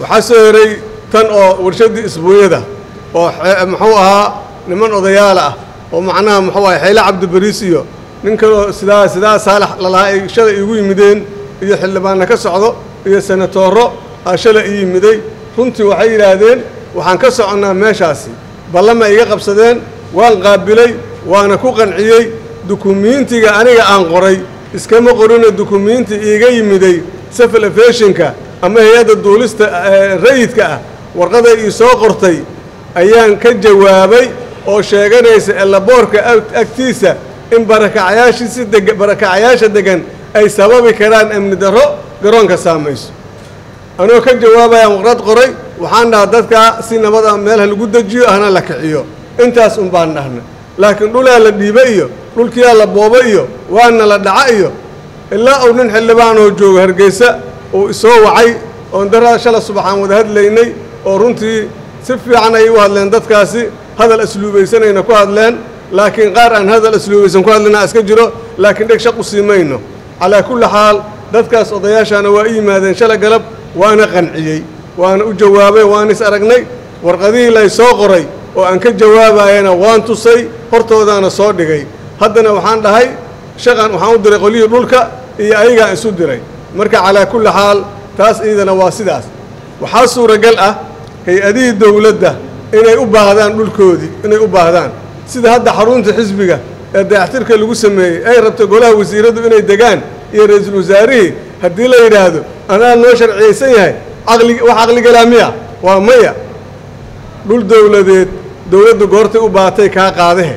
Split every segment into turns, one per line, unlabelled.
waxaa soo heray tan oo warshaddii isbuunyada oo muxuu ahaa niman odayaal ah oo macnaha muxuu ahay xeyle cabdibariis iyo nin kaloo sidaa sidaa saalax lalahaa ay shalay iigu yimideen iyo xildhibaanna ka socdo iyo senatooro aa shalay ii yimiday. Runtii waxay yidhaahdeen waxaan ka soconnaa meeshaasi. Ballama iga qabsadeen waan qaabilay waana ku qanciyey. Dukumiintiga aniga aan qoray. Iskama qorina dukumiinti iiga yimiday safal efeshinka ama hay'adda duulista rayidka ah. Warqaday ii soo qortay ayaan ka jawaabay oo sheeganaysa elaboorka agtiisa in barakacayaashiisi deg barakacayaasha deggan ay sababi karaan amni darro garoonka saamayso anoo ka jawaabayaan warqad qoray waxaan dhahaa dadkaa si nabada meelha lagu dejiyo hana la kiciyo. Intaas un baan dhahna laakiin dhulaa la dhiiba iyo dhulkiyaa la booba iyo waana la dhaca iyo ilaa uu nin xildhibaanoo joogo hargeysa uu isoo wacay oon daraa shala subaxaan wada hadlaynay oo runtii si fiican ayay u hadleen dadkaasi hadal asluubaysanayna ku hadleen. Laakiin qaar aan hadal asluubaysan ku hadlayna iska jiro laakiin dheg shaq u sii mayno calaa kulli xaal dadkaas odayaashaana waa i yimaadeen shala galab waana qanciyey waana u jawaabay waan is aragnay. Warqadihii lay soo qoray oo aan ka jawaabayana waan tusay hortoodaana soo dhigay. Haddana waxaan dhahay shaqan waxaan u diray qolyihii dhulka iyo ayagaan isu diray marka calaa kulli xaal taas iidana waa sidaas. Waxaa suuragal ah hay'adihii dowladda inay u baahdaan dhulkoodii inay u baahdaan. Sida hadda xarunta xisbiga ee dayactirka lagu sameeyey ay rabta golaha wasiiradu inay degaan iyo ra'iisul wasaarihii haddii la yidhaahdo anaa noo sharciyaysan yahay caqli wax caqligalaa miya. Waa maya dhul dowladeed dowladdu goortay u baatay kaa qaadahe.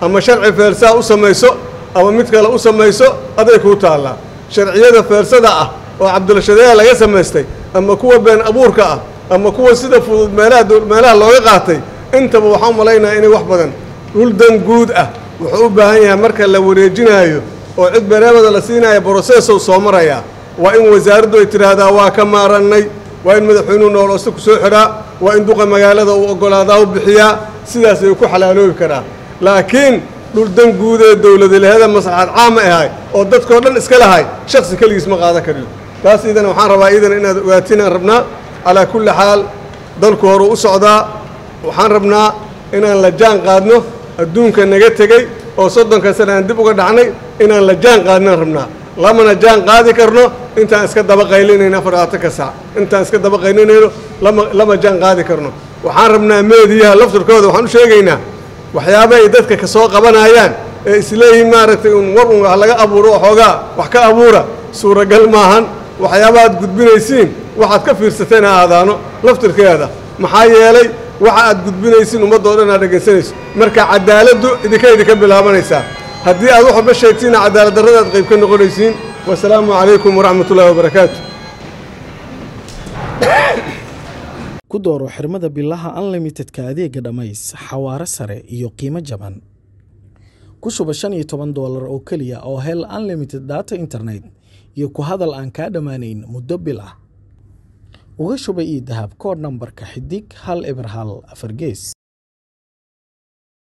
Ama sharci feersaa u samayso ama mid kale u samayso aday kuu taallaa sharciyada feersada ah oo cabdulshadeeya laga samaystay ama kuwa been abuurka ah ama kuwa sida fudud meelaha meelaha looga qaatay intaba waxaan u malaynayaa inay wax badan. Dhul dan guud ah wuxuu u baahan yahay marka la wareejinaayo oo cid bereebada la siinaya brosesow soo marayaa. Waa in wasaaraddu ay tidhaahdaa waa ka maarannay waa in madaxweynuhu nooloosta ku soo xidhaa waa in duqa magaalada uu oggolaadaa u bixiyaa. Sidaas ay ku xalaaloobi karaa. Laakiin dhul dan guud ee dowladalehada maslaxaad caama ahay oo dadkao dhan iska lahay shaksi keligiis ma qaadan kariyo taas iidana waxaan rabaa iidana inaad ogaatiin rabnaa calaa kulli xaal dalku horuu u socdaa waxaan rabnaa inaan la jaan qaadno adduunka naga tegey oo soddonka sana aan dib uga dhacnay inaan la jaan qaadnaan rabnaa. Lamana jaan qaadi karno intaan iska daba qaylinayno afar labaatanka saac. Intaan iska daba qaylinayno lama lama jaan qaadi karno. Waxaan rabnaa meediyaha lafturkooda waxaan u sheegaynaa waxyaaba ay dadka ka soo qabanayaan ee isleeyihiin maaragtay un war un wax laga abuuro waxoogaa wax ka abuura suuragal maahan. Waxyaaba aad gudbinaysiin waxaad ka fiirsateen ha aadaano. Laftirkeeda maxaa yeelay waxa aad gudbinaysiin ummaddoo dhan aad dhegaysanayso marka cadaaladdu idinka idinka bilaabanaysaa. Haddii aad wax walba sheegtiinna cadaalad darradaad qayb ka noqonaysiin. Wasalaamu calaykum waraxmat ullahi wabarakaatu
ku dooro xirmada bilaha unlimitedka adeega dhammays xawaare sare iyo qiimo jaban. Ku shuba shan iyo toban doolar oo keliya oo hel unlimited data internet iyo ku hadal aan kaa dhammaanayn muddo bil ah. Uga shuba ii dahab koodh nambarka xidig hal eber hal afar